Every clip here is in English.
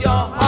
交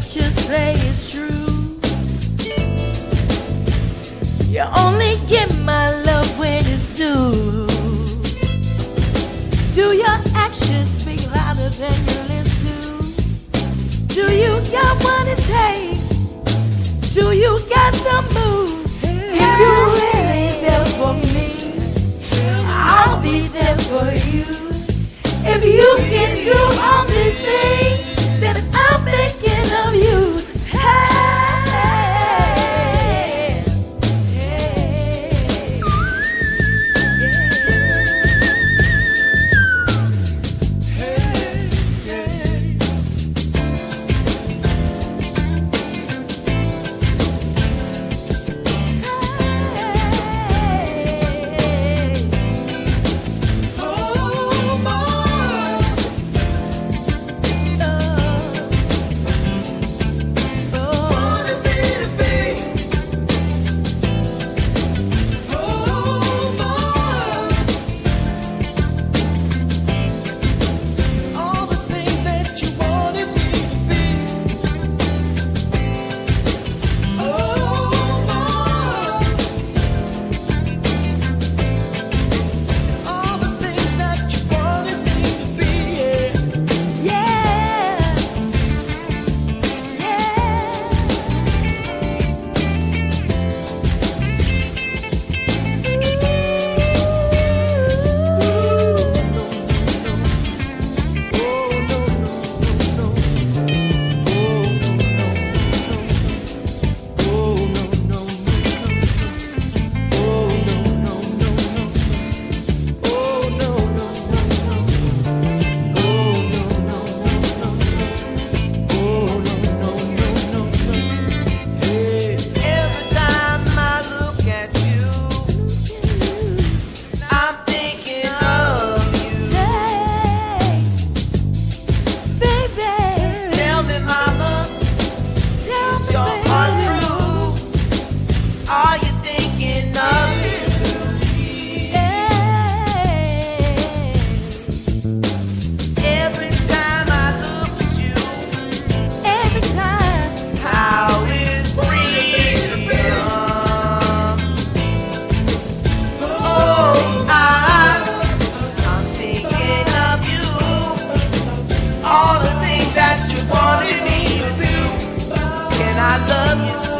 what you say is true. You only get my love when it's due. Do your actions speak louder than your lips do? Do you got what it takes? love you.